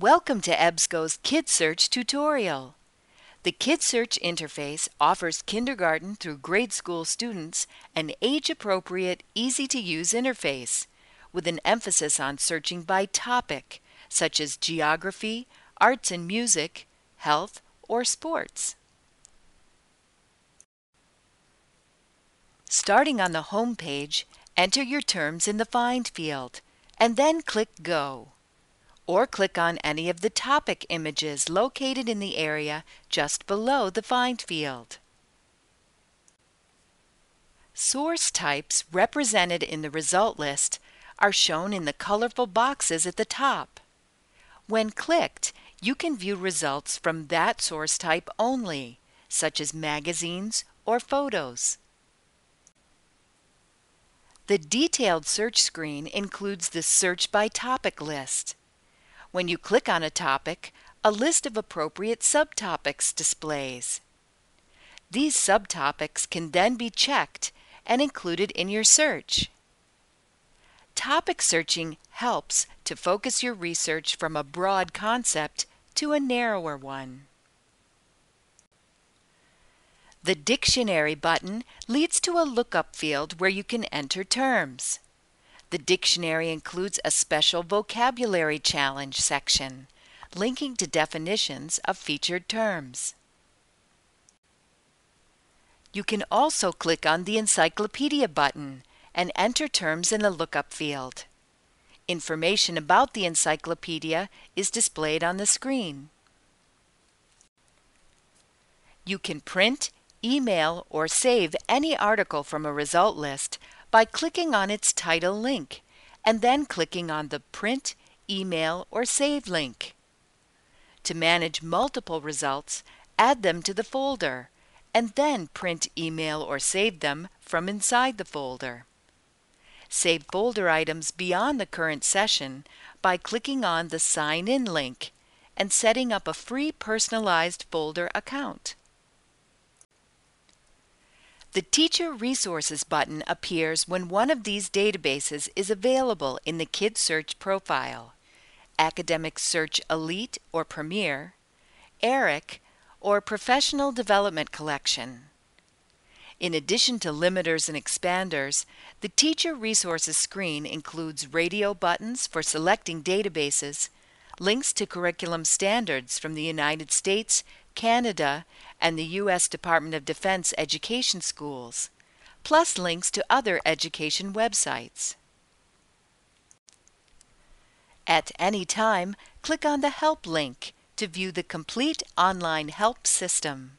Welcome to EBSCO's KidSearch tutorial. The KidSearch interface offers kindergarten through grade school students an age-appropriate, easy-to-use interface with an emphasis on searching by topic, such as geography, arts and music, health, or sports. Starting on the home page, enter your terms in the Find field, and then click Go. Or click on any of the topic images located in the area just below the Find field. Source types represented in the result list are shown in the colorful boxes at the top. When clicked, you can view results from that source type only, such as magazines or photos. The detailed search screen includes the Search by Topic list. When you click on a topic, a list of appropriate subtopics displays. These subtopics can then be checked and included in your search. Topic searching helps to focus your research from a broad concept to a narrower one. The Dictionary button leads to a lookup field where you can enter terms. The dictionary includes a special vocabulary challenge section, linking to definitions of featured terms. You can also click on the Encyclopedia button and enter terms in the lookup field. Information about the encyclopedia is displayed on the screen. You can print email, or save any article from a result list by clicking on its title link and then clicking on the Print, Email, or Save link. To manage multiple results, add them to the folder and then print, email, or save them from inside the folder. Save folder items beyond the current session by clicking on the Sign In link and setting up a free personalized folder account. The Teacher Resources button appears when one of these databases is available in the KidSearch profile, Academic Search Elite or Premier, ERIC, or Professional Development Collection. In addition to limiters and expanders, the Teacher Resources screen includes radio buttons for selecting databases, links to curriculum standards from the United States, Canada, and the U.S. Department of Defense education schools, plus links to other education websites. At any time, click on the Help link to view the complete online help system.